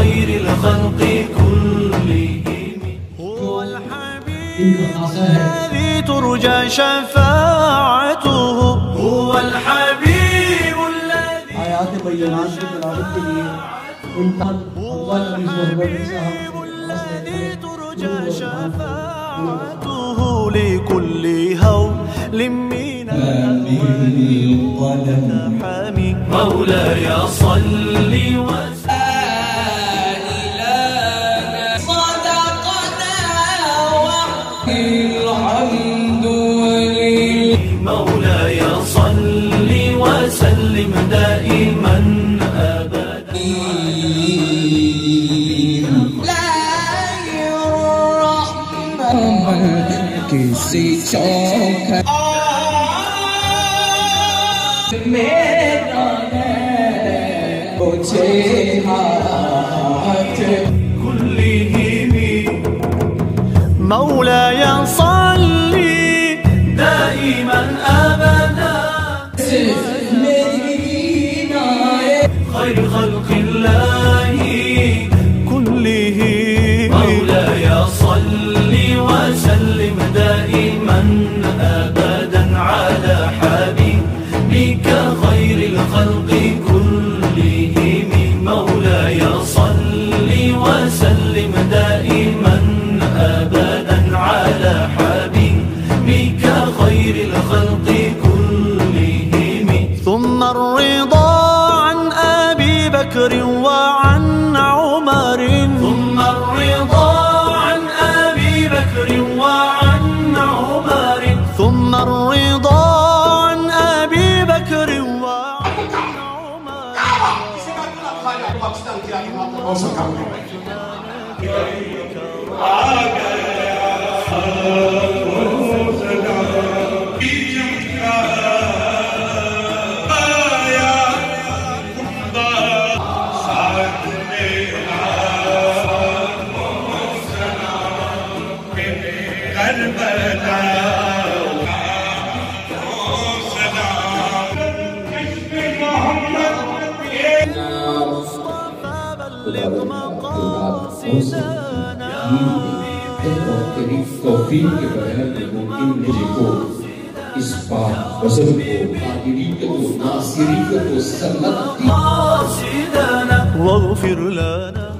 خير الخلق كلهم. هو الحبيب الذي ترجى شفاعته. هو الحبيب الذي ترجى شفاعته هو الحبيب الذي ترجى شفاعته لكل هول من الأمين مولاي صل وسلم. مولاي صل وسلم دائما أبدا. مولاي صلي دائما أبدا. मेरी خير خلق الله كلهم مولاي صل وسلم دائما أبدا على حبيبك خير الخلق كلهم. مولاي صل وسلم خير الخلق كلهم. ثم الرضا عن أبي بكر وعن عمر. ثم الرضا عن أبي بكر وعن عمر. ثم الرضا عن أبي بكر وعن عمر. بلغ مقاصدنا. التوفيق بيان واغفر لنا.